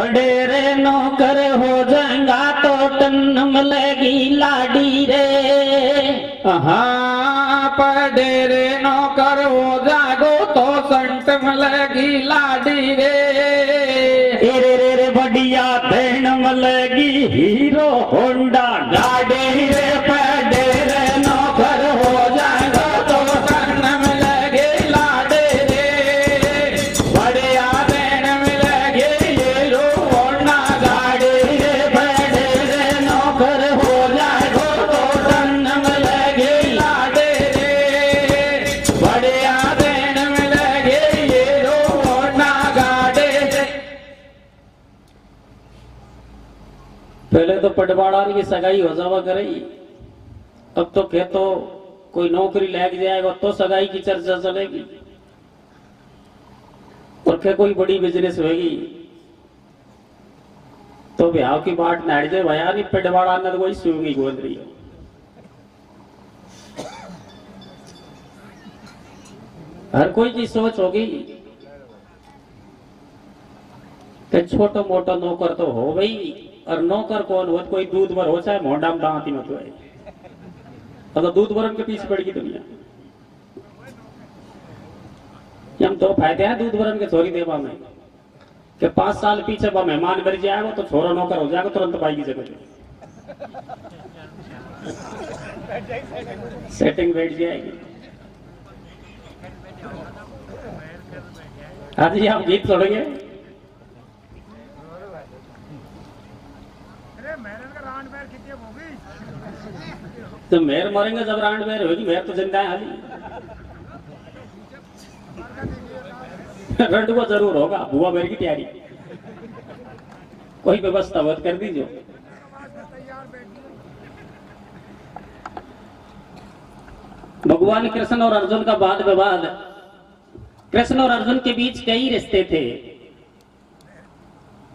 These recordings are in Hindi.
बड़े रे नौकर हो जाएगा तो टन मिलेगी लाडी रे। हाँ बड़े रे नौकर हो जागो तो संत मिलेगी लाडी रे। रे रे बढ़िया तेन मिलेगी हीरो होंडा गाड़ी। तो पटवाड़ा की सगाई हो जावा करे अब तो कह तो कोई नौकरी लग जाएगा तो सगाई की चर्चा चलेगी। और क्या कोई बड़ी बिज़नेस होगी तो ब्याह की बाट नाड़ जाए भया नहीं पटवाड़ा ने तो कोई सुगी गोद रही हो। हर कोई की सोच होगी। कि छोटो मोटो नौकर तो हो गई। और नौकर कौन हो? कोई दूध भर हो, चाहे मोंडा में दांती मत होए। अब तो दूध भरन के पीछे पड़ेगी दुनिया। हम दो फ़ायदे हैं दूध भरन के, छोरी देवा में। कि पाँच साल पीछे वह मेहमान मर जाएगा तो छोरा नौकर हो जाएगा, तुरंत भाई की जगह सेटिंग बैठ जाएगी। हाँ जी, आप गीत छोड़ेंगे तो मेहर मरेंगे जब रांड मेहर होगी, मेहर तो ज़िंदा है हाली रंड ज़रूर होगा बुआ मेहर की तैयारी। कोई व्यवस्था मत कर दीजिए। भगवान कृष्ण और अर्जुन का वाद विवाद। कृष्ण और अर्जुन के बीच कई रिश्ते थे।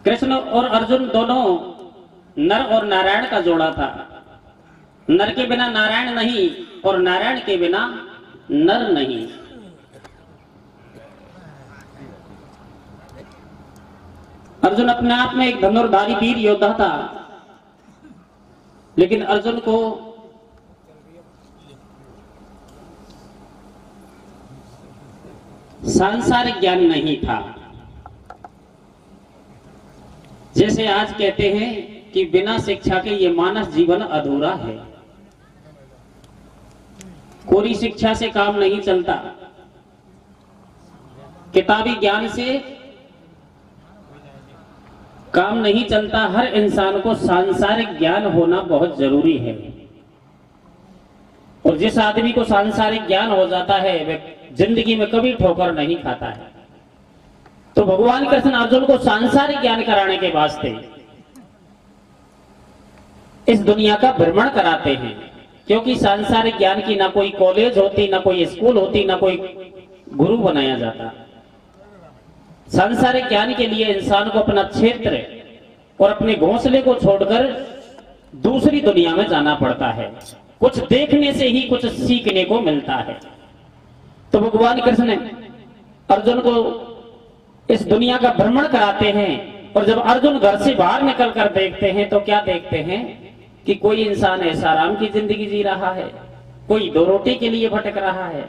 कृष्ण और अर्जुन दोनों नर और नारायण का जोड़ा था। नर के बिना नारायण नहीं और नारायण के बिना नर नहीं। अर्जुन अपने आप में एक धनुर्धारी वीर योद्धा था, लेकिन अर्जुन को सांसारिक ज्ञान नहीं था। जैसे आज कहते हैं कि बिना शिक्षा के ये मानस जीवन अधूरा है। कोरी शिक्षा से काम नहीं चलता। किताबी ज्ञान से काम नहीं चलता। हर इंसान को सांसारिक ज्ञान होना बहुत ज़रूरी है। और जिस आदमी को सांसारिक ज्ञान हो जाता है, वह ज़िंदगी में कभी ठोकर नहीं खाता है। तो भगवान कृष्ण अर्जुन को सांसारिक ज्ञान कराने के वास्ते इस दुनिया का भ्रमण कराते हैं। क्योंकि सांसारिक ज्ञान की ना कोई कॉलेज होती, ना कोई स्कूल होती, ना कोई गुरु बनाया जाता। सांसारिक ज्ञान के लिए इंसान को अपना क्षेत्र और अपने घोंसले को छोड़कर दूसरी दुनिया में जाना पड़ता है। कुछ देखने से ही कुछ सीखने को मिलता है। तो भगवान कृष्ण अर्जुन को इस दुनिया का भ्रमण कराते हैं और जब अर्जुन घर से बाहर निकल कर देखते हैं तो क्या देखते हैं? कि कोई इंसान ऐसा आराम की ज़िंदगी जी रहा है, कोई दो रोटी के लिए भटक रहा है।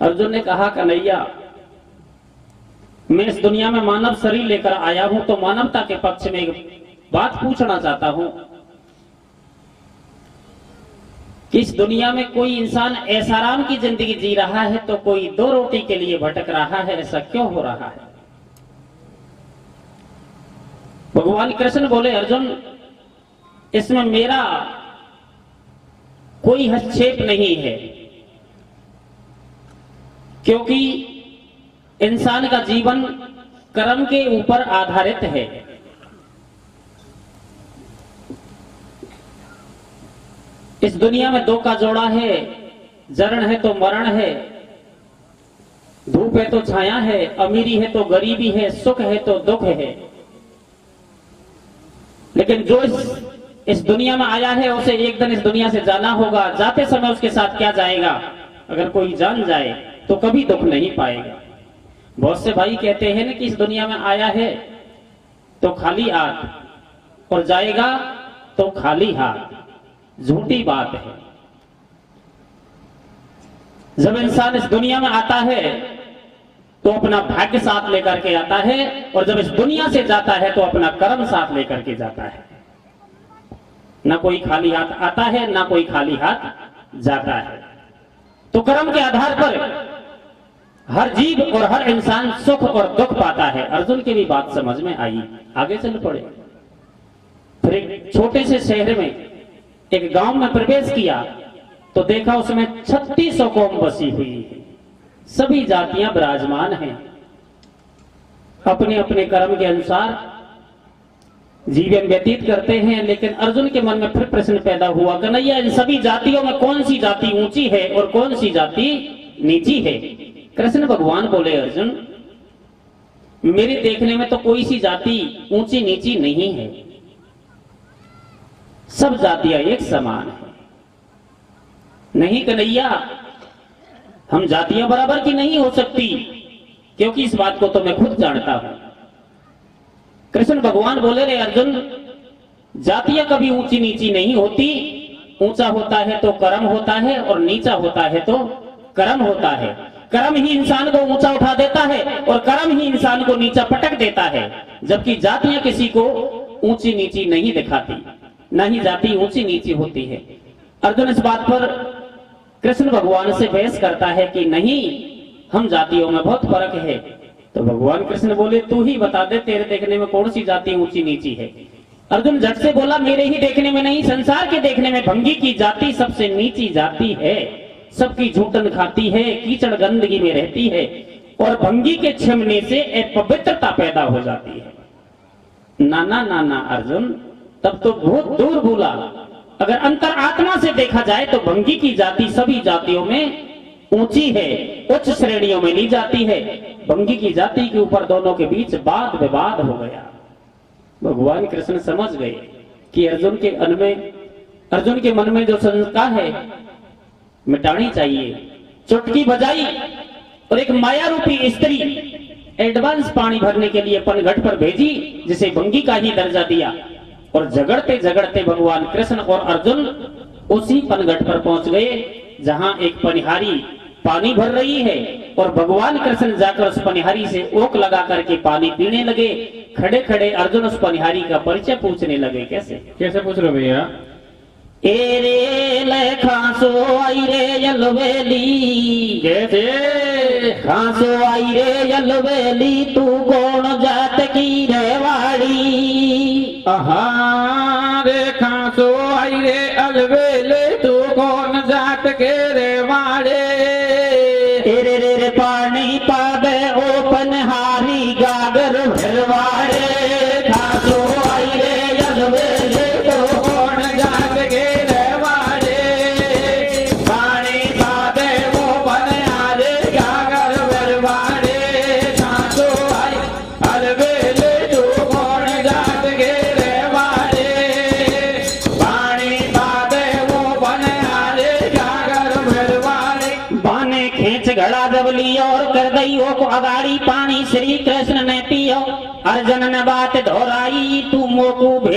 अर्जुन ने कहा, कन्हैया, मैं इस दुनिया में मानव शरीर लेकर आया हूँ तो मानवता के पक्ष में बात पूछना चाहता हूँ कि इस दुनिया में कोई इंसान ऐसा ऐसाराम की ज़िंदगी जी रहा है तो कोई दो रोटी के लिए भटक रहा है, ऐसा क्यों हो रहा है? भगवान कृष्ण बोले, अर्जुन इसमें मेरा कोई हस्तक्षेप नहीं है। क्योंकि इंसान का जीवन कर्म के ऊपर आधारित है। इस दुनिया में दो का जोड़ा है, जरण है तो मरण है, धूप है तो छाया है, अमीरी है तो गरीबी है, सुख है तो दुख है। लेकिन जो इस इस दुनिया में आया है, उसे एक दिन इस दुनिया से जाना होगा। जाते समय उसके साथ क्या जाएगा? अगर कोई जान जाए तो कभी दुख नहीं पाएगा। बहुत से भाई कहते हैं ना कि इस दुनिया में आया है तो खाली हाथ, और जाएगा तो खाली हाथ। झूठी बात है। जब इंसान इस दुनिया में आता है तो अपना भाग्य साथ लेकर के आता है, और जब इस दुनिया से जाता है तो अपना कर्म साथ लेकर के जाता है। ना कोई खाली हाथ आता है, ना कोई खाली हाथ जाता है। तो कर्म के आधार पर हर जीव और हर इंसान सुख और दुख पाता है। अर्जुन की भी बात समझ में आई। आगे चल पड़े। फिर एक छोटे से शहर में एक गाँव में प्रवेश किया तो देखा उसमें छत्तीस कौम बसी हुई है। सभी जातियाँ विराजमान हैं। अपने अपने कर्म के अनुसार जीवन व्यतीत करते हैं, लेकिन अर्जुन के मन में फिर प्रश्न पैदा हुआ कन्हैया इन सभी जातियों में कौन सी जाति ऊँची है और कौन सी जाति नीची है? कृष्ण भगवान बोले, अर्जुन, मेरे देखने में तो कोई सी जाति ऊँची नीची नहीं है। सब जातियाँ एक समान है। नहीं कन्हैया, हम जातियाँ बराबर की नहीं हो सकती, क्योंकि इस बात को तो मैं खुद जानता हूँ। कृष्ण भगवान बोले, रे अर्जुन, जातियाँ कभी ऊँची नीची नहीं होती। ऊँचा होता है तो कर्म होता है और नीचा होता है तो कर्म होता है। कर्म ही इंसान को ऊँचा उठा देता है और कर्म ही इंसान को नीचा पटक देता है, जबकि जातियाँ किसी को ऊँची नीची नहीं दिखाती। न ही जाति ऊँची नीची होती है। अर्जुन इस बात पर कृष्ण भगवान से बहस करता है कि नहीं, हम जातियों में बहुत फ़र्क है। तो भगवान कृष्ण बोले, तू ही बता दे, तेरे देखने में कौन सी जाति ऊँची नीची है? अर्जुन झट से बोला, मेरे ही देखने में नहीं, संसार के देखने में भंगी की जाति सबसे नीची जाति है। सबकी झूठन खाती है, कीचड़ गंदगी में रहती है और भंगी के छिमने से एक पवित्रता पैदा हो जाती है। नाना नाना अर्जुन, तब तो बहुत दूर भूला अगर अंतर आत्मा से देखा जाए तो भंगी की जाति सभी जातियों में ऊँची है, उच्च श्रेणियों में ली जाती है। भंगी की जाति के ऊपर दोनों के बीच वाद विवाद हो गया। भगवान कृष्ण समझ गए कि अर्जुन के अन में, अर्जुन के मन में जो शंका है, मिटानी चाहिए, चुटकी बजाई और एक माया रूपी स्त्री एडवांस पानी भरने के लिए पनघट पर भेजी, जिसे भंगी का ही दर्जा दिया। और झगड़ते झगड़ते भगवान कृष्ण और अर्जुन उसी पनघट पर पहुँच गए, जहाँ एक पनिहारी पानी भर रही है और भगवान कृष्ण जाकर उस पनिहारी से ओक लगा करके पानी पीने लगे। खड़े खड़े अर्जुन उस पनिहारी का परिचय पूछने लगे कैसे? कैसे पूछ रहे भैया? ए रे ले खांसो आई रे यलवेली। कैसे? खांसो आई रे यलवेली तू कौन जात की रेवाड़ी रे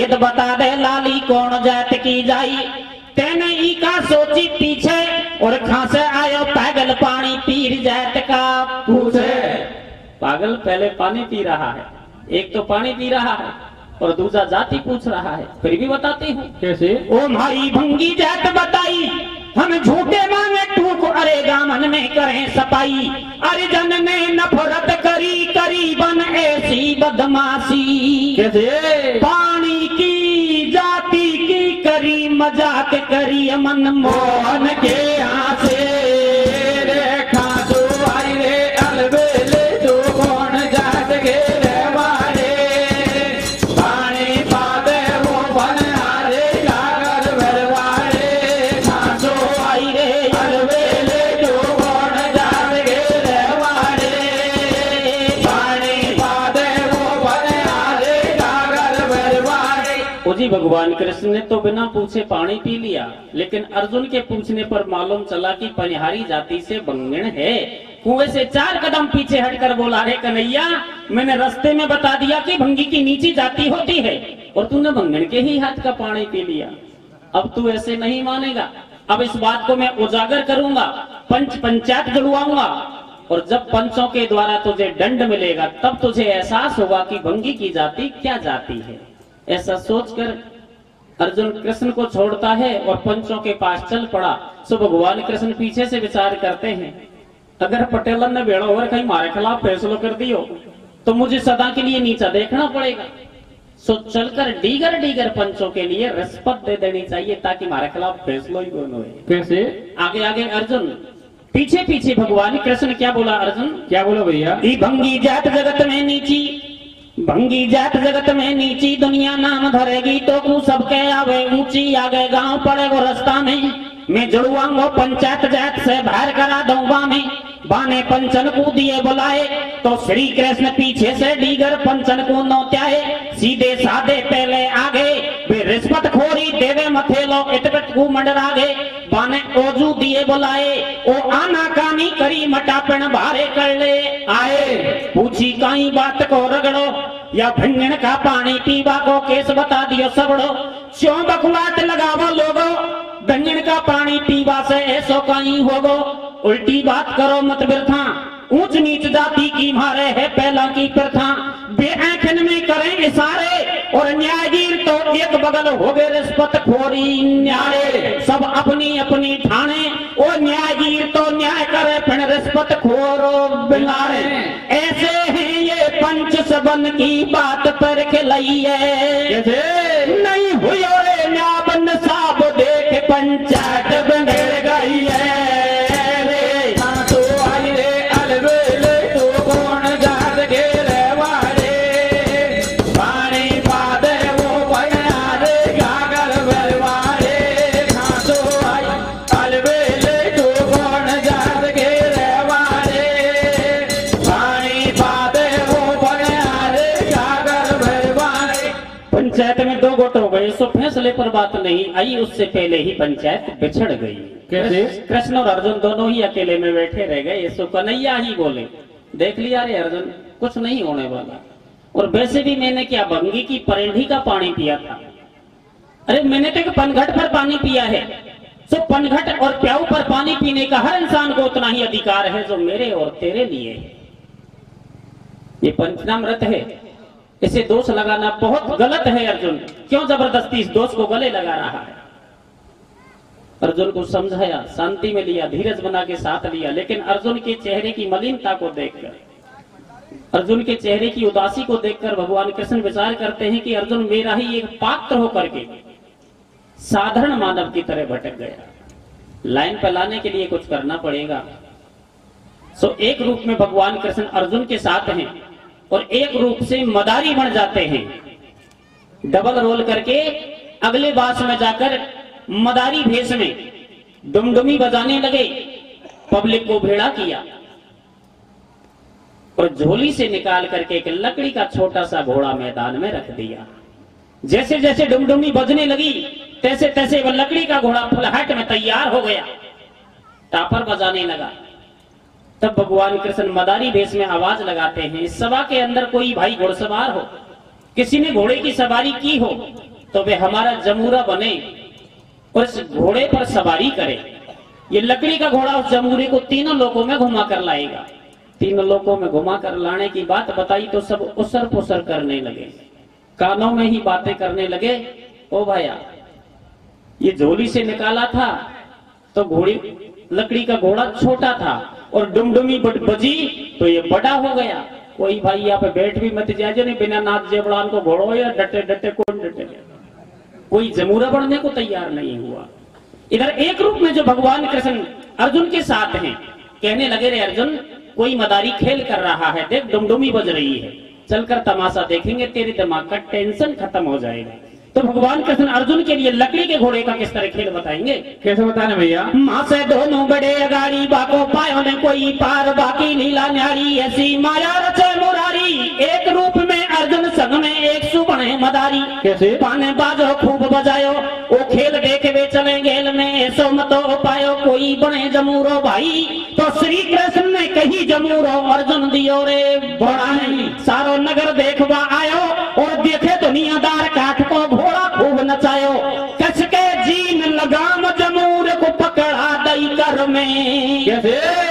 भेद बता दे लाली कौन जात की जाई? तेने ई का सोची पीछे और खांसे आयो पागल पानी पीर जात का। पूछे पागल पहले पानी पी रहा है एक तो पानी पी रहा है और दूसरा जाति पूछ रहा है फिर भी बताती हूँ। कैसे? ओ मारी भंगी जात बताई हम झूठे मांगे टूक अरे गामन में करें सपाई। अरे जन ने नफरत करी करी बन ऐसी बदमाशी। कैसे? पानी मज़ाक करी मन मोहन के यहाँ से जी भगवान कृष्ण ने तो बिना पूछे पानी पी लिया, लेकिन अर्जुन के पूछने पर मालूम चला कि पनिहारी जाति से बंगण है। कुएँ से चार कदम पीछे हटकर बोला रे कन्हैया, मैंने रास्ते में बता दिया कि भंगी की नीची जाति होती है, और तूने भंगण के ही हाथ का पानी पी लिया। अब तू ऐसे नहीं मानेगा। अब इस बात को मैं उजागर करूँगा, पंच पंचायत जुड़वाऊँगा और जब पंचों के द्वारा तुझे दंड मिलेगा, तब तुझे एहसास होगा कि भंगी की जाति क्या जाति है। ऐसा सोचकर अर्जुन कृष्ण को छोड़ता है और पंचों के पास चल पड़ा। सो भगवान कृष्ण पीछे से विचार करते हैं अगर पटेलन ने बेड़ा और कहीं मारे खिलाफ फैसलो कर दियो तो मुझे सदा के लिए नीचा देखना पड़ेगा। सो चलकर डीगर डीगर पंचों के लिए रिस्पत दे देनी चाहिए ताकि हमारे खिलाफ फैसलो ही दोनों है कैसे? आगे आगे अर्जुन। पीछे पीछे भगवान कृष्ण क्या बोला अर्जुन? क्या बोलो भैया? भंगी जात जगत में नीची भंगी जात जगत में नीची दुनिया नाम धरेगी तो सबके आवे, ऊँची आगे, गाँव पड़ेगो रास्ता में। मैं जुड़वाऊंगो पंचायत जात से बाहर करा दूँगा मैं बाने पंचन को दिए बुलाए तो श्री कृष्ण पीछे से डीगर पंचन को नोत्याए। सीधे साधे पहले आगे, वे रिश्वत खोरी देवे मथे लो इतकट को मंडरा मंडरागे। बाने ओजू दिए बुलाए, ओ आना कानी करी मटापन भारे कर ले। आए, पूछी काई बात को रगड़ो, या भंगन का पानी पीवा को केस बता दियो सबड़ो क्यों बकवाट लगावो लोगो भंगन का पानी पीवा से ऐसो कहीं होगो उल्टी बात करो मत बिरथा ऊंच नीच जाति की मारे है पहला की प्रथा बेआखन में करें इशारे और न्यायवीर तो एक बगल हो गए रिश्वत खोरी न्याय सब अपनी अपनी ठाणे और न्यायगीर तो न्याय करे फिर रिश्वत खोरो बिलारे ऐसे हैं ये पंच सबन की बात पर खिलाई है नहीं हुई सो फैसले पर बात नहीं आई उससे पहले ही पंचायत बिछड़ गई। कैसे? कृष्ण और अर्जुन दोनों ही अकेले में बैठे रह गए। सो कन्हैया ही बोले देख लिया रे अर्जुन कुछ नहीं होने वाला। और वैसे भी मैंने क्या भंगी की परेंढी का पानी पिया था? अरे मैंने तो पनघट पर पानी पिया है। सो पनघट और प्याऊ पर पानी पीने का हर इंसान को उतना ही अधिकार है जो मेरे और तेरे लिए है। ये पंचनामृत है। इसे दोष लगाना बहुत गलत है अर्जुन। क्यों ज़बरदस्ती इस दोष को गले लगा रहा है? अर्जुन को समझाया, शांति में लिया, धीरज बना के साथ लिया, लेकिन अर्जुन के चेहरे की मलिनता को देखकर, अर्जुन के चेहरे की उदासी को देखकर भगवान कृष्ण विचार करते हैं कि अर्जुन मेरा ही एक पात्र होकर के साधारण मानव की तरह भटक गया। लाइन पर लाने के लिए कुछ करना पड़ेगा। सो एक रूप में भगवान कृष्ण अर्जुन के साथ हैं। और एक रूप से मदारी बन जाते हैं। डबल रोल करके अगले बास में जाकर मदारी भेष में डुमडुमी बजाने लगे। पब्लिक को भेड़ा किया। और झोली से निकाल करके एक लकड़ी का छोटा सा घोड़ा मैदान में रख दिया। जैसे जैसे डुमडुमी बजने लगी, तैसे तैसे वह लकड़ी का घोड़ा फुलहट में तैयार हो गया। टापर बजाने लगा। तब भगवान कृष्ण मदारी भेष में आवाज़ लगाते हैं, इस सभा के अंदर कोई भाई घोड़सवार हो, किसी ने घोड़े की सवारी की हो तो वे हमारा जमूरा बने और इस घोड़े पर सवारी करे। ये लकड़ी का घोड़ा उस जमूरे को तीनों लोगों में घुमा कर लाएगा। तीनों लोगों में घुमा कर लाने की बात बताई तो सब उसर पुसर करने लगे। कानों में ही बातें करने लगे, ओ भाया, ये झोली से निकाला था तो घोड़ी, लकड़ी का घोड़ा छोटा था और डुमडुमी बजी तो ये बड़ा हो गया। कोई भाई यहाँ पे बैठ भी मत जाए नहीं बिना नाथ जेबड़ान को घोड़ो या डटे डटे कौन डटे कोई जमूरा बढ़ने को तैयार नहीं हुआ। इधर एक रूप में जो भगवान कृष्ण अर्जुन के साथ हैं, कहने लगे, रे अर्जुन, कोई मदारी खेल कर रहा है, देख डुमडुमी बज रही है। चलकर तमाशा देखेंगे, तेरे दिमाग का टेंशन खत्म हो जाएगा। तो भगवान कृष्ण अर्जुन के लिए लकड़ी के घोड़े का किस तरह खेल बताएँगे? कैसे बताने भैया? माँ से दोनों बड़े अगाड़ी बाको पायो ने कोई पार बाकी नीला न्यारी ऐसी माया रचे मुरारी। एक रूप में अर्जुन संग में एक सुबह मदारी। कैसे? पाने बाजो खूब बजायो वो खेल देख वे चले गेल में ऐसो मतो पायो कोई बने जमूरो भाई। तो श्री कृष्ण ने कही जमूरो अर्जुन दियो रे बढ़ाई सारो नगर देखवा आयो और देखे दुनियादार काठ को दई कर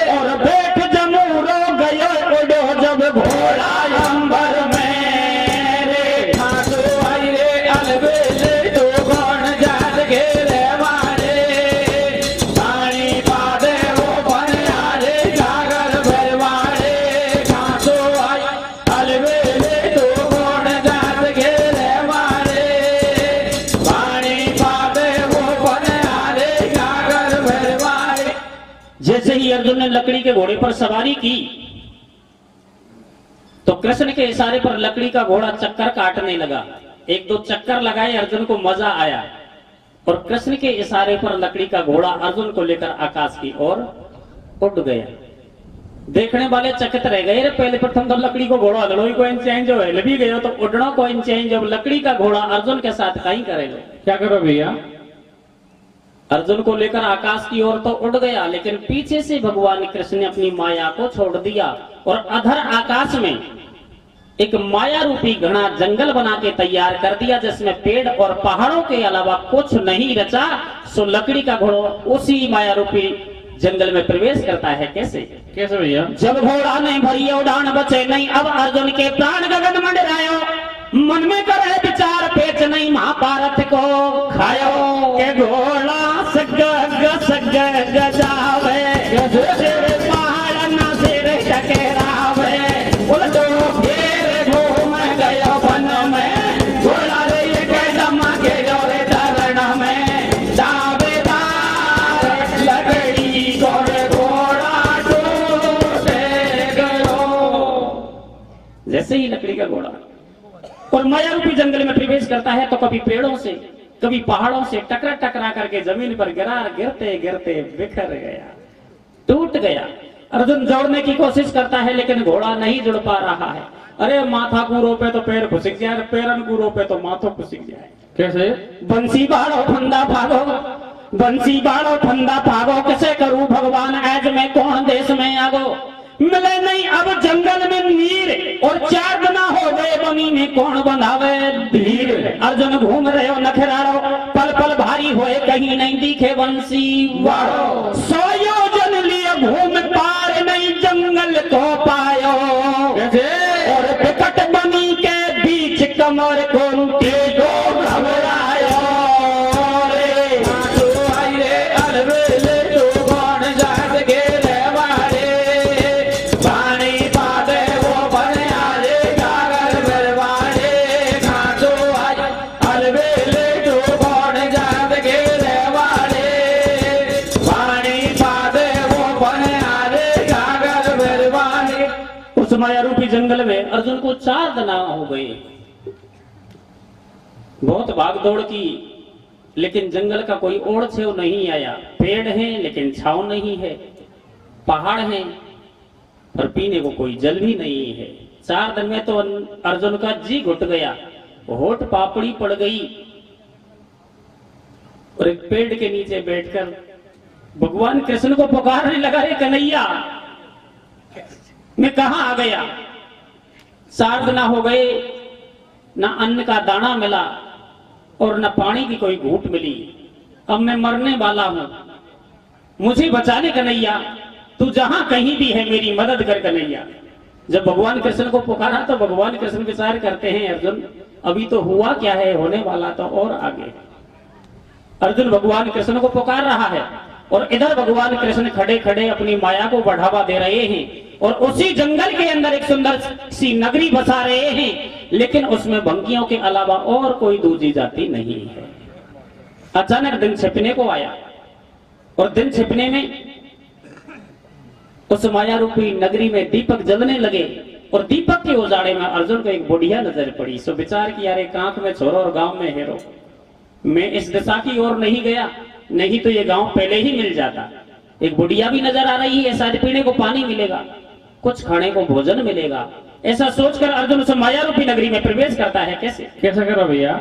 के घोड़े पर सवारी की तो कृष्ण के इशारे पर लकड़ी का घोड़ा चक्कर काटने लगा। एक दो चक्कर लगाए, अर्जुन को मज़ा आया। और कृष्ण के इशारे पर लकड़ी का घोड़ा अर्जुन को लेकर आकाश की ओर उड़ गया। देखने वाले चकित रह गए पहले प्रथम तो लकड़ी को घोड़ा हलड़ोई को इंचेंज हो हिल भी गयो तो उड़ना को इंचेंज अब लकड़ी का घोड़ा अर्जुन के साथ कहीं करेगा? क्या करो भैया? अर्जुन को लेकर आकाश की ओर तो उड़ गया लेकिन पीछे से भगवान कृष्ण ने अपनी माया को छोड़ दिया और अधर आकाश में एक माया रूपी घना जंगल बना के तैयार कर दिया जिसमें पेड़ और पहाड़ों के अलावा कुछ नहीं रचा। सो लकड़ी का घोड़ो उसी माया रूपी जंगल में प्रवेश करता है। कैसे? कैसे भैया? जब घोड़ा नहीं भरी उड़ान बचे नहीं। अब अर्जुन के प्राण गगन मंडरायो मन में करे विचार पेच नहीं महाभारत को खायो। के घोड़ा सग सग गजावे गयो। जैसे ही लकड़ी का घोड़ा और माया रूपी जंगल में प्रवेश करता है तो कभी पेड़ों से कभी पहाड़ों से टकरा टकरा करके ज़मीन पर गिरा गिरते गिरते बिखर गया टूट गया। अर्जुन जोड़ने की कोशिश करता है लेकिन घोड़ा नहीं जुड़ पा रहा है। अरे माथा कूरो पे तो पैर खुसिक जाए पैरन कूरो पे तो माथो खुसिक जाए। कैसे? बंसी बाड़ो फंदा भागो। बंसी बाड़ो फंदा भागो। कैसे करूँ भगवान? आज मैं कौन देश में आगो? मिले नहीं, अब जंगल में नीर और चार बना हो गए बनी में कौन बनावे धीर अर्जुन घूम रहे हो नखरारो पल पल भारी होए, कहीं नहीं दिखे वंशी वाड़ो सोयोजन लिए घूम पार नहीं, जंगल को पायो बहुत भाग दौड़ की, लेकिन जंगल का कोई ओढ़ छेव नहीं आया। पेड़ हैं, लेकिन छाव नहीं है, पहाड़ हैं, पर पीने को कोई जल भी नहीं है। चार दिन में तो अर्जुन का जी घुट गया। होठ पापड़ी पड़ गई। और एक पेड़ के नीचे बैठकर भगवान कृष्ण को पुकारने लगा रे कन्हैया, मैं कहा आ गया? चार दिन हो गए, ना अन्न का दाना मिला। और न पानी की कोई घूट मिली। अब मैं मरने वाला हूँ। मुझे बचाने कन्हैया, तू जहाँ कहीं भी है मेरी मदद कर कन्हैया। जब भगवान कृष्ण को पुकारा तो भगवान कृष्ण विचार करते हैं अर्जुन। अभी तो हुआ क्या है, होने वाला तो और आगे। अर्जुन भगवान कृष्ण को पुकार रहा है और इधर भगवान कृष्ण खड़े खड़े अपनी माया को बढ़ावा दे रहे हैं और उसी जंगल के अंदर एक सुंदर सी नगरी बसा रहे हैं। लेकिन उसमें भंगियों के अलावा और कोई दूजी जाति नहीं है। अचानक दिन छिपने को आया और दिन छिपने में उस माया रूपी नगरी में दीपक जलने लगे और दीपक के उजाड़े में अर्जुन को एक बुढ़िया नज़र पड़ी। सो विचार किया रे कांख में छोरो और गाँव में हेरो। मैं इस दिशा की ओर नहीं गया, नहीं तो ये गाँव पहले ही मिल जाता। एक बुढ़िया भी नज़र आ रही है, शायद पीने को पानी मिलेगा। कुछ खाने को भोजन मिलेगा। ऐसा सोचकर अर्जुन उस माया रूपी नगरी में प्रवेश करता है। कैसे? कैसा करो भैया?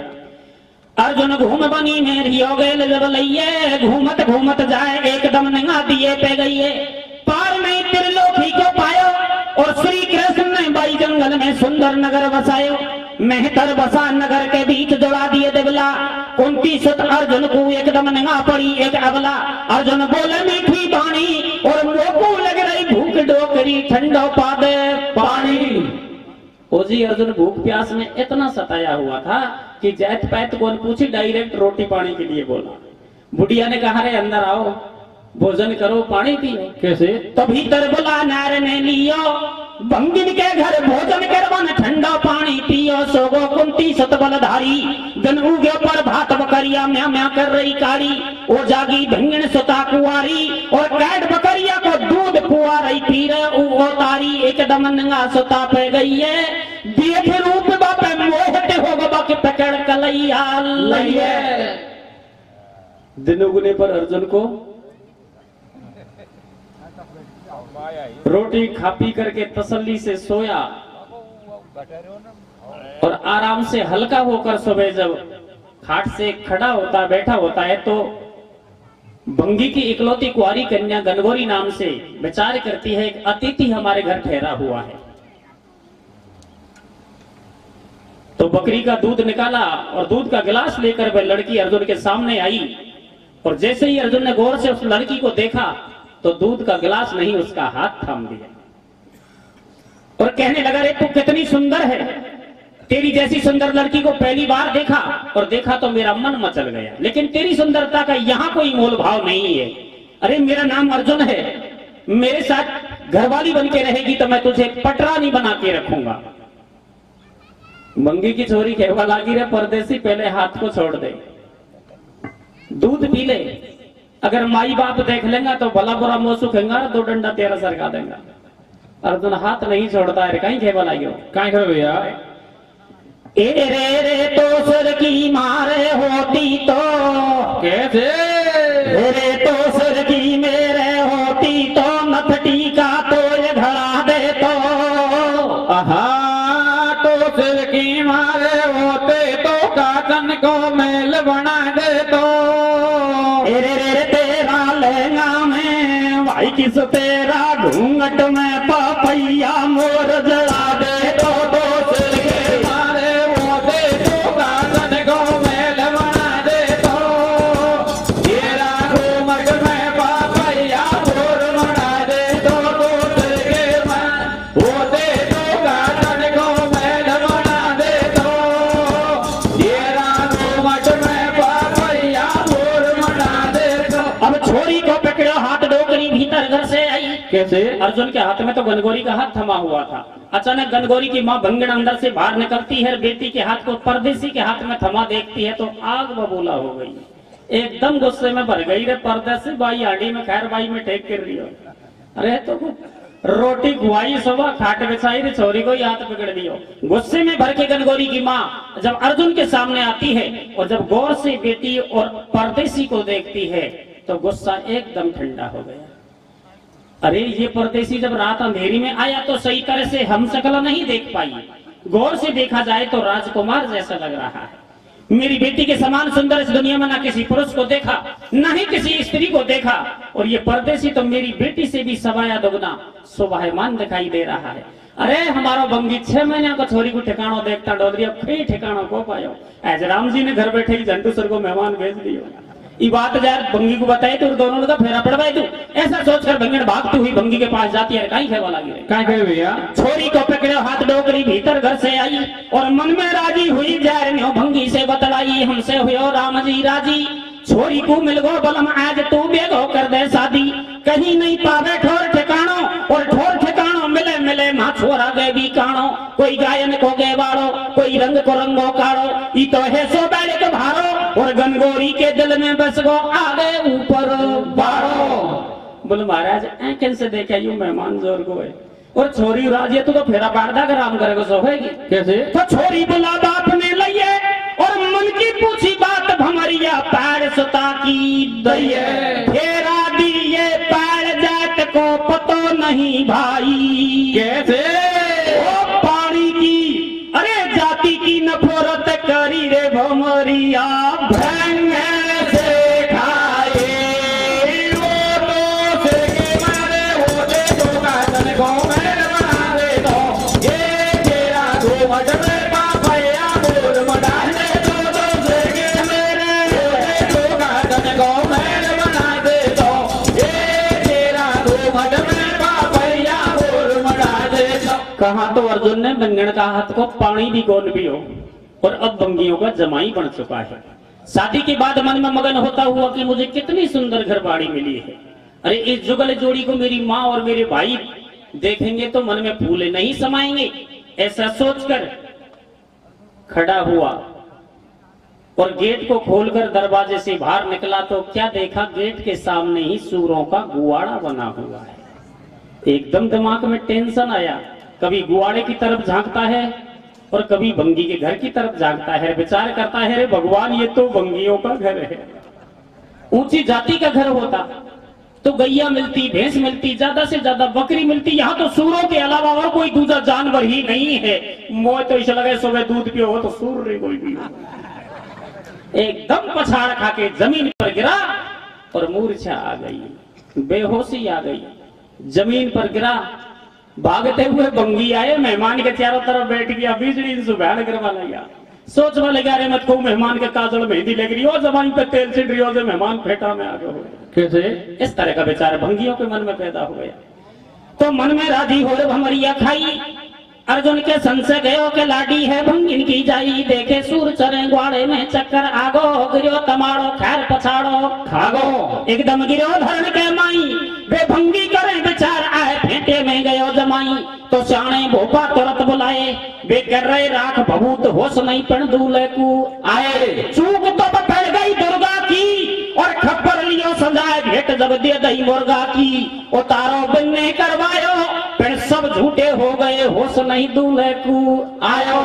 अर्जुन घूम बनी मेरी हो गए घूमत घूमत जाए एकदम नंगा दिए पे गई पार में त्रिलोकी को पायो और श्री कृष्ण ने बाई जंगल में सुंदर नगर बसायो। मेहतर बसा नगर के बीच जोड़ा दिए देवला। कुंती सुत अर्जुन को एकदम नंगा पड़ी एक अबला अर्जुन बोले मीठी पानी और मोको लग रही भूख डोकरी ठंडो पादे पानी। ओजी अर्जुन भूख प्यास में इतना सताया हुआ था कि जैत पैत कौन पूछी डायरेक्ट रोटी पानी के लिए बोला। बुढ़िया ने कहा रे अंदर आओ भोजन करो पानी पियो। कैसे? तभी तरबला बुला नार ने लियो। भंगिन के घर भोजन करवन ठंडा पानी पियो, सोगो कुंती सतबलधारी। दिन उगे पर भात बकरिया, म्या म्या कर रही कारी। ओ जागी भंगिन सुता कुआरी और कैट बकरिया को दूध कुआ रही पी रहे वो तारी एकदम नंगा सुता पे गई है देख रूप बापे मोहते हो बाबा के पकड़ कलैया लइए दिन उगने पर अर्जुन को रोटी खा पी करके तसल्ली से सोया और आराम से हल्का होकर सुबह जब खाट से खड़ा होता, बैठा होता है तो बंगी की इकलौती कुआरी कन्या गनगोरी नाम से विचार करती है अतिथि हमारे घर ठहरा हुआ है। तो बकरी का दूध निकाला और दूध का गिलास लेकर वह लड़की अर्जुन के सामने आई और जैसे ही अर्जुन ने गौर से उस लड़की को देखा तो दूध का गिलास नहीं, उसका हाथ थाम दिया। और कहने लगा रे तू कितनी सुंदर है। तेरी जैसी सुंदर लड़की को पहली बार देखा, और देखा तो मेरा मन मचल गया। लेकिन तेरी सुंदरता का यहाँ कोई मोल भाव नहीं है। अरे, मेरा नाम अर्जुन है। मेरे साथ घरवाली बन के रहेगी तो मैं तुझे पटरा नहीं बना के रखूँगा। मंगी की छोरी कहवा लागी रे परदेसी, पहले हाथ को छोड़ दे। दूध पी ले। अगर माई बाप देख लेगा तो भला बुरा मुँह सुखेगा दो डंडा तेरा सर का देगा। अर्जुन हाथ नहीं छोड़ता है कहीं खेवा लागियो काय करो भैया? ए रे रे तो सर की मारे होती तो। कैसे? रे तो सर की मेरे होती तो नथटी का तो ये घड़ा दे तो। आहा तो सर की मारे होते तो काचन को मेल बना रे रे तेरा लहंगा में। भाई किस तेरा घूंघट में पपैया मोर जला दे। कैसे अर्जुन के हाथ में तो गनगोरी का हाथ थमा हुआ था। अचानक गनगोरी की माँ भंगड़ अंदर से बाहर निकलती है, बेटी के हाथ को परदेसी के हाथ में थमा देखती है तो आग बबूला हो गई। एकदम गुस्से में भर गई रे परदेसी बाई, आड़ी में खैर बाई में टेक कर रही हो। अरे तो रोटी खुआई सुबह खाट बिछाई रे, छोरी को हाथ पकड़ दियो गुस्से में भर के गनगोरी की माँ जब अर्जुन के सामने आती है और जब गौर से बेटी और परदेसी को देखती है तो गुस्सा एकदम ठंडा हो गया। अरे, ये परदेसी जब रात अंधेरी में आया तो सही तरह से हम शकल नहीं देख पाई। गौर से देखा जाए तो राजकुमार जैसा लग रहा है। मेरी बेटी के समान सुंदर इस दुनिया में ना किसी पुरुष को देखा, ना ही किसी स्त्री को देखा। और ये परदेसी तो मेरी बेटी से भी सवाया दोगुना, शोभायमान दिखाई दे रहा है। अरे, हमारा बंगी छह महीने का छोरी को ठिकानो देखता, डोदरी अब कई ठिकानो को पायो। ऐज राम जी ने घर बैठे ही सर को मेहमान भेज दियो। ये बात यार बंगी को बताई तो दोनों का फेरा पड़वाई तू। ऐसा सोचकर भंगड़ भागती हुई बंगी के पास जाती है कहीं खेवा लगी काय करे भैया? छोरी को पकड़ो हाथ डोकरी भीतर घर से आई और मन में राज़ी हुई जय न्यो भंगी से बतलाई हमसे हुयो राम जी राज़ी। छोरी को मिल गो बलम आज तू बेगो कर दे शादी। कहीं नहीं पावे ठोर ठिकानो और ठोर ठिकानो मिले मिले माँ छोरा गए भी कानो कोई गायन को गे वाड़ो कोई रंग को रंगो काड़ो। ई तो है सो बैल के भारो और गनगोरी के दिल में बस गो आगे ऊपर बारो बोल महाराज ऐकन से देखे? यू मेहमान ज़ोर को है और छोरी राज़ी तू तो फेरा बारदा का राम करेगा सो होगी कैसे? तो छोरी बुला बाप ने लइए और मन की पूछी बात भमरिया पैर सुता की दइए। फेरा दिए पैर जात को पतो नहीं भाई। कैसे? ओ पानी की अरे जाति की नफरत करी रे भमरिया कहा तो अर्जुन ने बंगण का हाथ को पानी भी भी हो और अब बंगियों का जमाई बन चुका है। शादी के बाद मन में मगन होता हुआ कि मुझे कितनी सुंदर घर बाड़ी मिली है। अरे, इस जुगल जोड़ी को मेरी माँ और मेरे भाई देखेंगे तो मन में फूले नहीं समाएँगे, ऐसा सोचकर खड़ा हुआ और गेट को खोलकर दरवाजे से बाहर निकला तो क्या देखा, गेट के सामने ही सूरों का गुआड़ा बना हुआ है। एकदम दिमाग में टेंशन आया। कभी गुआड़े की तरफ़ झांकता है और कभी बंगी के घर की तरफ़ झांकता है। विचार करता है रे भगवान, ये तो बंगियों का घर है। ऊँची जाति का घर होता तो गैया मिलती, भैंस मिलती, ज़्यादा से ज़्यादा बकरी मिलती। यहाँ तो सूरों के अलावा और कोई दूसरा जानवर ही नहीं है। मोह तो इसे लगे सुबह दूध पियो हो तो सूर रे कोई भी एकदम पछाड़ खा के ज़मीन पर गिरा और मूर्छा आ गई। बेहोशी आ गई। ज़मीन पर गिरा भागते हुए बंगी आए मेहमान के चारों तरफ़ बैठ गया बिजली सुबह करवा लगा सोच वाले अरे मत को मेहमान के काजल मेहंदी लग रही हो जबान पे तेल छिड़ रही हो जो मेहमान फेटा में आगे हो कैसे? इस तरह का बेचारा भंगियों के मन में पैदा हो गया। तो मन में राधी हो रे भमरिया खाई अर्जुन के संशय गयो के लाडी है भंगिन की जाई देखे सूर चरे ग्वाड़े में चक्कर आगो गिरो तमाड़ो खैर पछाड़ो। खागो। एकदम गिरो धरण के माई वे भंगी करे विचार फेंटे में गयो जमाई तो सियाणे भोपा तुरंत बुलाए, वे कर रहे राख भभूत होश नहीं पण दूल्हे को। आए, चूक तो पकड़ गई दुर्गा की, और खप्पर लियो सजाए भेंट जब दे दई मुर्गा की। उतारो बिन्ने करवायो फिर सब झूठे हो गए, होश नहीं दूल्हे को। आयो,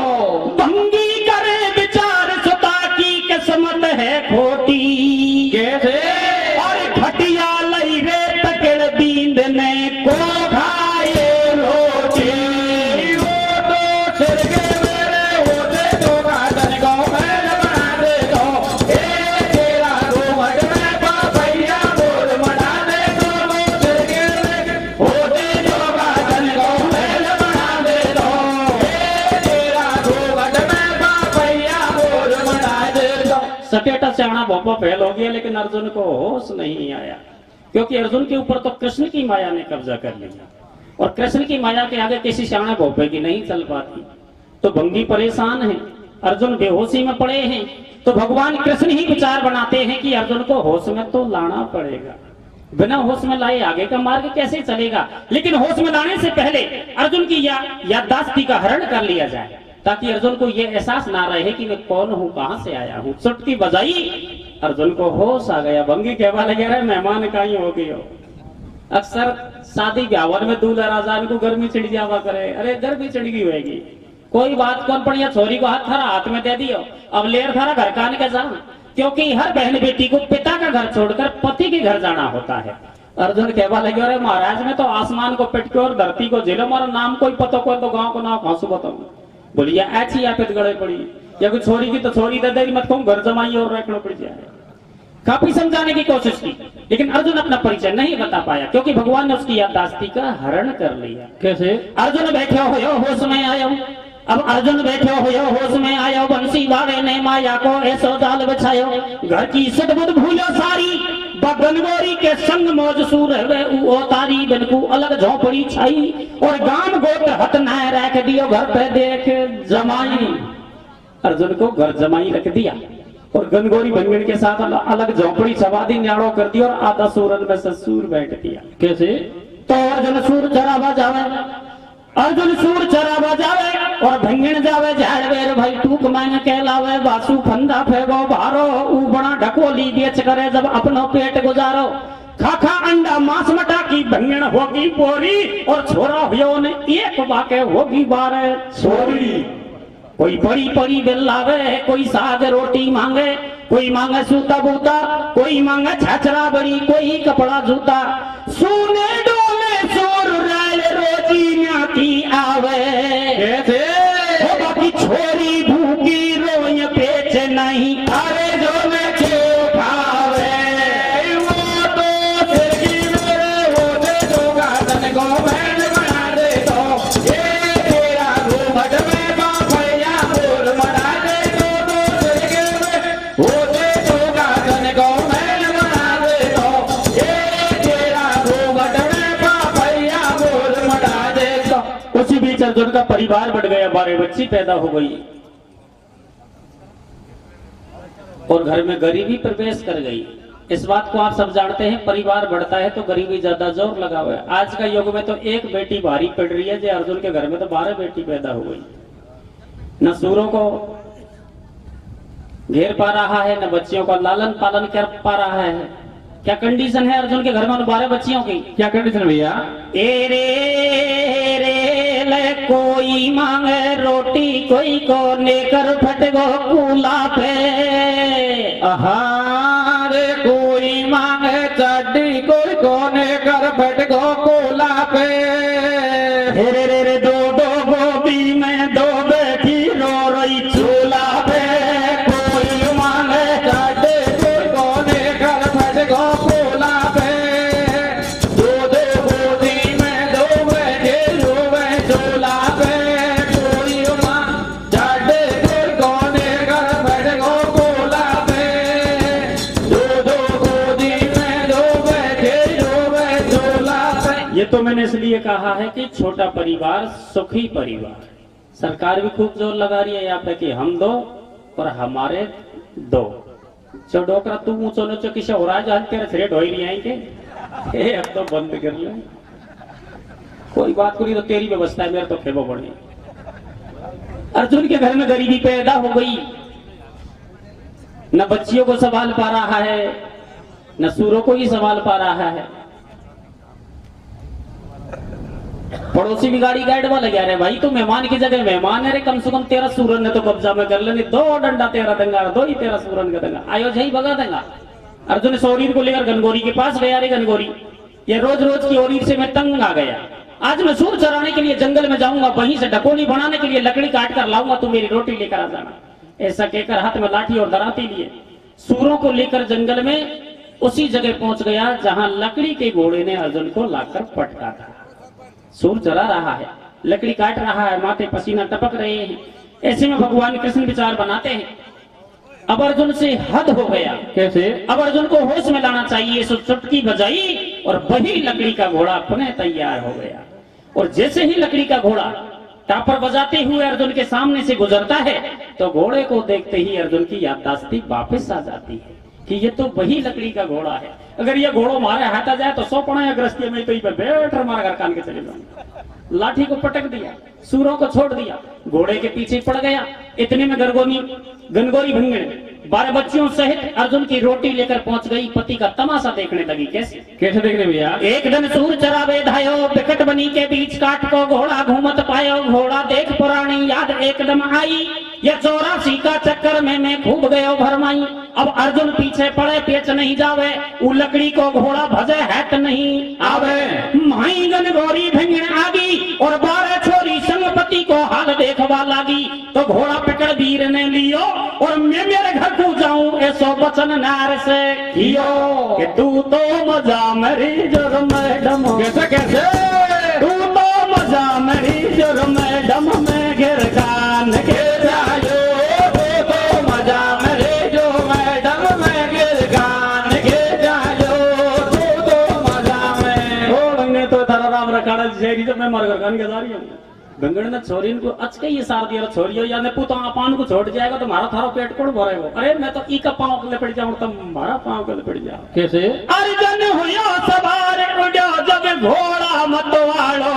भंगी करे विचार सुता की, किस्मत है खोटी। सटेटा सियाणा भोपा फैल हो गया, लेकिन अर्जुन को होश नहीं आया। क्योंकि अर्जुन के ऊपर तो कृष्ण की माया ने कब्जा कर लिया। और कृष्ण की माया के आगे किसी सियाणा भोपे की नहीं चल पाती। तो भंगी परेशान है, अर्जुन बेहोशी में पड़े हैं तो भगवान कृष्ण ही विचार बनाते हैं कि अर्जुन को होश में तो लाना पड़ेगा। बिना होश में लाए आगे का मार्ग कैसे चलेगा? लेकिन होश में लाने से पहले अर्जुन की या याददाश्ती का हरण कर लिया जाए। ताकि अर्जुन को यह एहसास ना रहे कि मैं कौन हूँ, कहाँ से आया हूँ। चुटकी बजाई अर्जुन को होश आ गया भंगी कहवा लगे रहे मेहमान कहीं हो गई हो? अक्सर शादी ब्यावर में दूल्हा राजान को गर्मी चिड़ जावा करे। अरे, गर्मी चिड़ गई होगी कोई बात कौन पड़िया छोरी को हाथ थारा हाथ में दे दियो। अब लेर थारा घर के जा क्योंकि हर बहन बेटी को पिता का घर छोड़कर पति के घर जाना होता है। अर्जुन कहवा लगे, अरे, महाराज, में तो आसमान को पिट के और धरती को झेलो मारा नाम कोई पतो कोई तो गाँव को नाम हंसू बताऊ। ऐसी या पित गड़े पड़ी। या कोई छोरी की तो छोरी दे मत कहूँ घर जमाई और रखना पड़ जाए काफ़ी समझाने की कोशिश की लेकिन अर्जुन अपना परिचय नहीं बता पाया क्योंकि भगवान ने उसकी याददाश्ती का हरण कर लिया। कैसे? अर्जुन बैठे हो होश में आयो अब अर्जुन बैठे हो होश में आयो बंसी वाले ने माया को ऐसो जाल बिछायो। घर की सुध बुध भूलो सारी बगनगोरी के संग मौज सूर वे उ तारी बिनकू अलग झोपड़ी छाई और गाँव गोत हत न रख दियो घर पे देख जमाई। अर्जुन को घर जमाई रख दिया और गनगोरी भंगन के साथ अल- अलग झोपड़ी छवादी न्याड़ो कर दिया और आधा सूरज में ससुर बैठ दिया। कैसे? तो अर्जुन सूर चरावा जावे अर्जुन सूर चरावा जावे और भंगण जावे झाड़वेर भाई टूक मांग कहलावे वासु फंदा फेगो भारो ऊ बड़ा ढकोली बेच करे जब अपनो पेट गुजारो। खाखा अंडा मांस मटा की भंगण होगी बोरी और छोरा हुयो ने एक बाके होगी बारे। छोरी कोई बड़ी बड़ी बिल लावे कोई साग रोटी मांगे कोई मांगे सूता बूता कोई मांगे छाछरा बड़ी कोई कपड़ा जूता। सोने डोले सोर रोजी न्याती आवे कैसे अर्जुन का परिवार बढ़ गया, बारह बच्ची पैदा हो गई। और घर में गरीबी प्रवेश कर गई। इस बात को आप सब जानते हैं, परिवार बढ़ता है तो गरीबी ज़्यादा ज़ोर लगा हुआ है। आज का युग में तो एक बेटी भारी पड़ रही है, जो अर्जुन के घर में तो बारह बेटी पैदा हो गई। न सूरों को घेर पा रहा है, न बच्चियों का लालन पालन कर पा रहा है। क्या कंडीशन है अर्जुन के घर में बारह बच्चियों की? क्या कंडीशन भैया? एरे रे कोई मांगे रोटी कोई को लेकर फट गो कूला पे। अहारे कोई मांगे चड्डी कोई को लेकर फट गो इसलिए कहा है कि छोटा परिवार सुखी परिवार। सरकार भी खूब ज़ोर लगा रही है यहाँ पे कि हम दो और हमारे दो। चो डोकरा, तू ऊंचो नीचो किसे हो रहा है तेरे हो ही नहीं आएँगे ए, अब तो बंद कर ले। कोई बात करी तो तेरी व्यवस्था है, मेरे तो खेबो पड़े अर्जुन के घर में गरीबी पैदा हो गई। न बच्चियों को संभाल पा रहा है, न सूरों को ही संभाल पा रहा है। पड़ोसी भी गाड़ी गाइड वाला गया रे भाई, तू मेहमान की जगह मेहमान है रे, कम से कम तेरा सूरन ने तो कब्जा में कर लेनी। दो डंडा तेरा देंगा, दो ही तेरा सूरन का देंगा। ही भगा देगा। अर्जुन सौरीर को लेकर गनगोरी के पास गया रे गनगोरी ये रोज रोज की ओरीर से मैं तंग आ गया। आज मैं सूर चराने के लिए जंगल में जाऊँगा, वहीं से ढकोनी बनाने के लिए लकड़ी काट कर लाऊँगा, तू मेरी रोटी लेकर आ जाना। ऐसा कहकर हाथ में लाठी और दराती लिए। सूरों को लेकर जंगल में उसी जगह पहुँच गया, जहाँ लकड़ी के घोड़े ने अर्जुन को लाकर पटका था। सूर चला रहा है लकड़ी काट रहा है माथे पसीना टपक रहे हैं। ऐसे में भगवान कृष्ण विचार बनाते हैं अब अर्जुन से हद हो गया। कैसे? अब अर्जुन को होश में लाना चाहिए सो चुटकी बजाई और वही लकड़ी का घोड़ा पुनः तैयार हो गया। और जैसे ही लकड़ी का घोड़ा टापर बजाते हुए अर्जुन के सामने से गुजरता है तो घोड़े को देखते ही अर्जुन की याददाश्ती वापस आ जाती है। कि ये तो वही लकड़ी का घोड़ा है। अगर ये घोड़ो मारे हाथा जाए तो सौ पड़ा अग्रस्ती में तो ये बैठ मार कर कान के चले जाऊँगे। लाठी को पटक दिया सूरों को छोड़ दिया घोड़े के पीछे पड़ गया। इतने में गरगोनी गनगोरी भंगड़ बारह बच्चियों सहित अर्जुन की रोटी लेकर पहुँच गई पति का तमाशा देखने लगी। कैसे? कैसे देखने भैया? एक दिन सूर चरावे धायो बिकट बनी के बीच काट को घोड़ा घूमत पायो। घोड़ा देख पुरानी याद एकदम आई ये चौरासी का चक्कर में मैं खूब गयो भरमाई। अब अर्जुन पीछे पड़े पेच नहीं जावे। उ लकड़ी को घोड़ा भजे हैत नहीं आवे। माई गन गोरी भिंगण आगी और बारह छोरी संगपति को हाल देखवा लागी। तो घोड़ा पकड़ वीर ने लियो और मैं मेरे घर को जाऊँ ऐसो बचन नार से कियो। कि तू तो मज़ा मेरी ज़ोर मैडम कैसे कैसे? तू तो मज़ा मेरी ज़ोर मैडम में गिर कान के रखाड़ा जब मैं मरगर कर कान के जा रही हूँ। गंगड़ ने छोरी को अच के ये सार दिया छोरियो या ने पुतो अपान को छोड़ जाएगा तो मारा थारो पेट कोड़ भरेगो अरे मैं तो ई का पाँव के लपट जाऊँ तुम मारा पाँव के लपट जाओ कैसे? अर्जन हुयो सवार उड़ो जब घोड़ा मतवाड़ो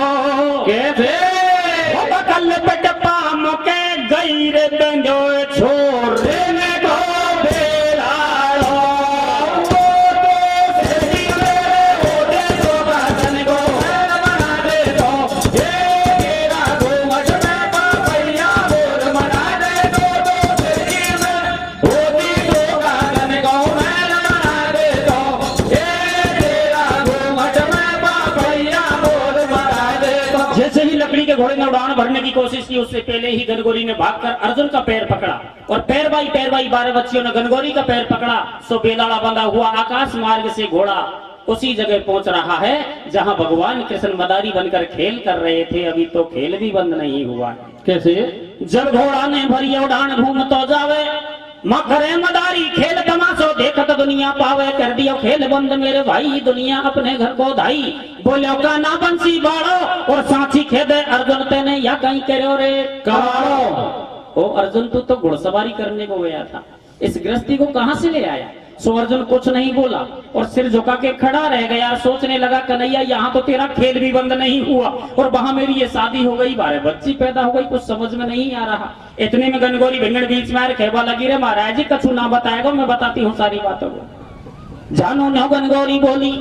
के घोड़े ने उड़ान भरने की कोशिश की उससे पहले ही गनगोरी ने भागकर अर्जुन का पैर पकड़ा। और पैर बाई पैर बाई बारह बच्चियों ने गनगोरी का पैर पकड़ा सो बेलाड़ा बंधा हुआ आकाश मार्ग से घोड़ा। उसी जगह पहुँच रहा है जहाँ भगवान कृष्ण मदारी बनकर खेल कर रहे थे। अभी तो खेल भी बंद नहीं हुआ। कैसे? जब घोड़ा ने भरी उड़ान घूम तो जावे मखरे मदारी, खेल तमाशो देखत दुनिया पावे, कर दियो खेल बंद, मेरे भाई, दुनिया अपने घर को धाई बोलो का ना बंसी बाड़ो, और साची खेदे, अर्जुन तेने या कहीं करो रे? करो ओ अर्जुन, तू तो घुड़सवारी करने को गया था। इस गृहस्थी को कहाँ से ले आया? सो अर्जुन कुछ नहीं बोला और सिर झुका के खड़ा रह गया। सोचने लगा, कन्हैया, यहाँ तो तेरा खेल भी बंद नहीं हुआ और वहाँ मेरी ये शादी हो गई, बारह बच्ची पैदा हो गई, कुछ समझ में नहीं आ रहा। इतने में गनगोरी भिंगड़ बीच में आकर कहवा लगी रे महाराज जी, कछु ना बताएगा, मैं बताती हूँ सारी बातों को। जानो नो गनगोरी बोली,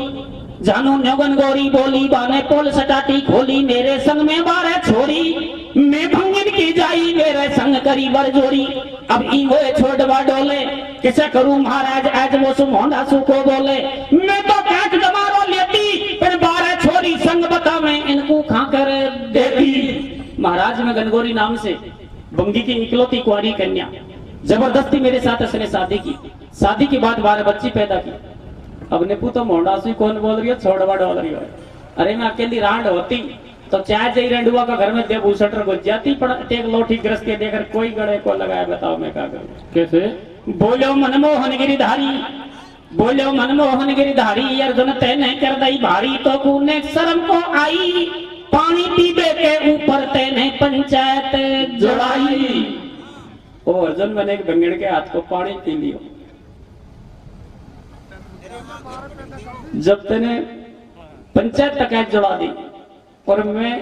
जानो नो गनगोरी बोली, बाने पोल सटाटी खोली, मेरे संग में बारह छोरी, मैं भंगिन की जाई, मेरे संग करी बर जोड़ी, अब ई वो डोले किसे करूँ महाराज? आज वो सुमोंडा सु को बोले। मैं तो कैट जमारो लेती पर बारह छोरी संग बता मैं इनको खा कर देती। महाराज, में गनगोरी नाम से बंगी की इकलौती कुआरी कन्या, ज़बरदस्ती मेरे साथ उसने शादी की। शादी के बाद बारह बच्ची पैदा की। अब निपू तो मोंडा से कौन बोल रही है? छोड़वा डोल रही है। अरे मैं अकेली रांड होती तो चाय जई रेंडुआ का घर में देव भूसटर घुस जाती, पर एक लोठी ग्रस के देकर कोई गड़े को लगाया, बताओ मैं क्या करूँ? कैसे? बोलो मनमोहन गिरिधारी बोलो मनमोहन गिरिधारी अर्जुन तेने कर दई भारी तो कूने शर्म को आई। पानी पीबे के ऊपर तेने पंचायत जुड़ाई ओ अर्जुन, मैंने एक बंगड़ के हाथ को पानी पी लियो। जब तेने पंचायत तक जुड़ा दी, और मैं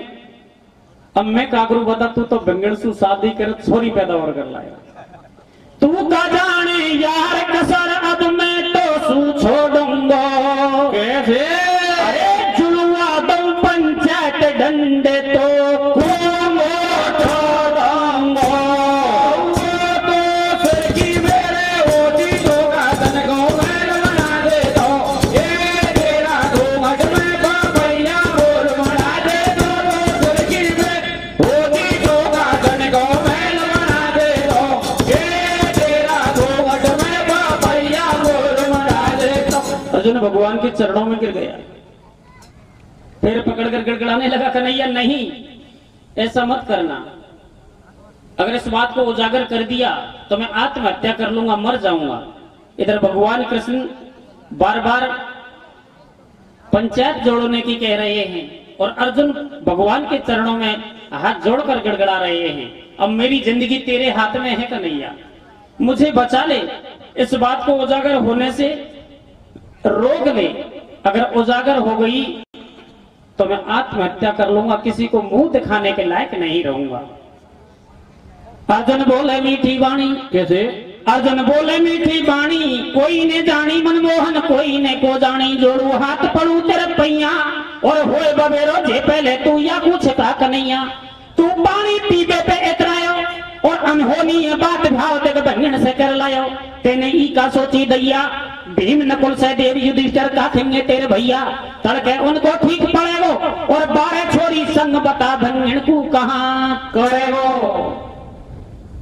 अब मैं कागरू बता तू तो बंगड़ सु शादी कर छोरी पैदा और कर लाया। तू का जाने यार कसर भगवान के चरणों में गिर गया। फिर पकड़कर गिड़गिड़ाने लगा, कन्हैया, नहीं, ऐसा मत करना। अगर इस बात को उजागर कर दिया तो मैं आत्महत्या कर लूँगा, मर जाऊँगा। इधर भगवान कृष्ण बार बार पंचायत जोड़ने की कह रहे हैं, और अर्जुन भगवान के चरणों में हाथ जोड़कर गड़गड़ा रहे हैं। अब मेरी ज़िंदगी तेरे हाथ में है, कन्हैया। मुझे बचा ले। इस बात को उजागर होने से रोक ले अगर उजागर हो गई तो मैं आत्महत्या कर लूँगा किसी को मुँह दिखाने के लायक नहीं रहूँगा। अर्जुन बोले मीठी वाणी। कैसे? अर्जुन बोले मीठी बाणी कोई ने जानी मनमोहन कोई ने को जानी। जोड़ू हाथ पड़ू तेरे पैया और होए बबेरो जे पहले तू या कुछ का कन्हैया तू पानी पीबे पे इतरायो और अनहोनी बात भाव तेग बहन से कर लायो। तेने ई का सोची दैया भीम नकुल से देव युधिष्ठिर का थिंगे तेरे भैया। तड़के उनको ठीक पड़ेगो और बारह छोरी संग बता भंगण को कहाँ करेगो?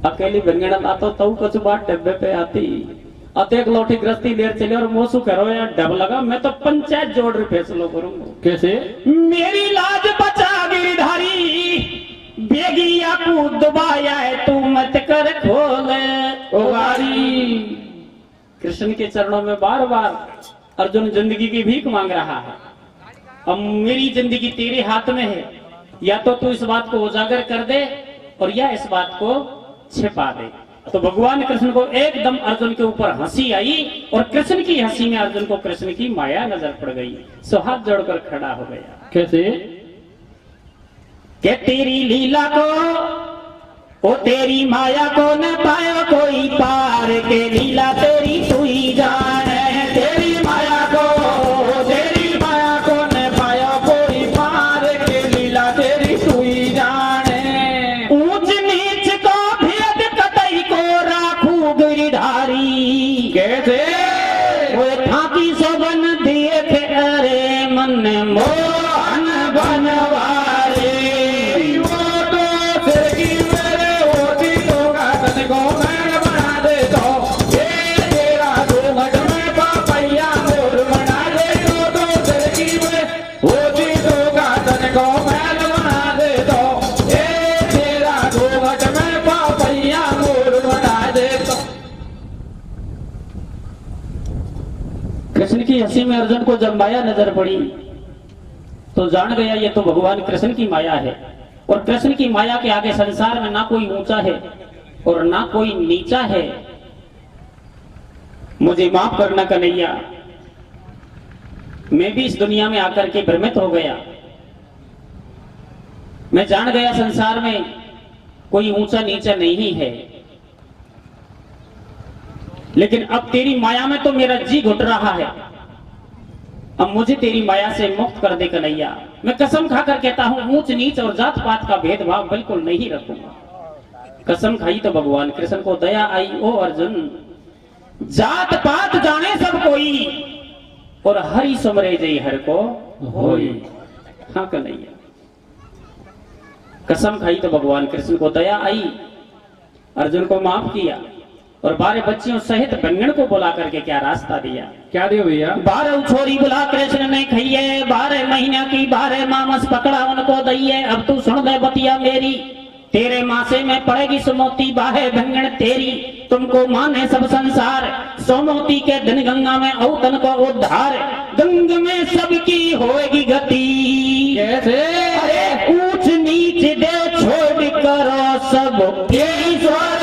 अकेली भंगण आतो तऊ कुछ बात डब्बे पे आती। अतेक लोठी ग्रस्ती लेर चले और मोसू करो यार डब लगा मैं तो पंचायत जोड़ रही फैसलो करूँगा। कैसे? मेरी लाज बचा गिरधारी बेगिया को दबाया है तू मत कर खोल। ओगारी कृष्ण के चरणों में बार बार अर्जुन ज़िंदगी की भीख मांग रहा है। अब मेरी ज़िंदगी तेरे हाथ में है। या तो तू इस बात को उजागर कर दे और या इस बात को छिपा दे। तो भगवान कृष्ण को एकदम अर्जुन के ऊपर हँसी आई और कृष्ण की हँसी में अर्जुन को कृष्ण की माया नज़र पड़ गई। सो हाथ जोड़कर खड़ा हो गया। कैसे? के तेरी लीला को ओ तेरी माया को न पायो कोई पार के लीला तेरी तुई ही हँसी में अर्जुन को जब माया नज़र पड़ी तो जान गया ये तो भगवान कृष्ण की माया है। और कृष्ण की माया के आगे संसार में ना कोई ऊँचा है और ना कोई नीचा है। मुझे माफ़ करना कन्हैया। मैं भी इस दुनिया में आकर के भ्रमित हो गया। मैं जान गया संसार में कोई ऊँचा नीचा नहीं है। लेकिन अब तेरी माया में तो मेरा जी घुट रहा है। अब मुझे तेरी माया से मुक्त कर दे कन्हैया। मैं कसम खाकर कहता हूँ, ऊंच नीच और जात पात का भेदभाव बिल्कुल नहीं रखूँगा। कसम खाई तो भगवान कृष्ण को दया आई, ओ अर्जुन। जात पात जाने सब कोई, और हरि सुमरे जय हर को होई। हाँ कन्हैया। कसम खाई तो भगवान कृष्ण को दया आई, अर्जुन को माफ़ किया, और बारह बच्चियों सहित बंगण को बुला करके क्या रास्ता दिया। क्या दियो भैया? बारह छोरी बुला कृष्ण ने खइए बारह महीना की बारह मामस पकड़ा उनको दइए। अब तू सुन दे बतिया मेरी तेरे मासे में पड़ेगी सुमोती बाहे भंगण तेरी। तुमको माने सब संसार सोमोती के दिन गंगा में औतन को उद्धार। गंग में सबकी होएगी गति। कैसे? अरे ऊंच नीच दे छोड़ करो सब। ईश्वर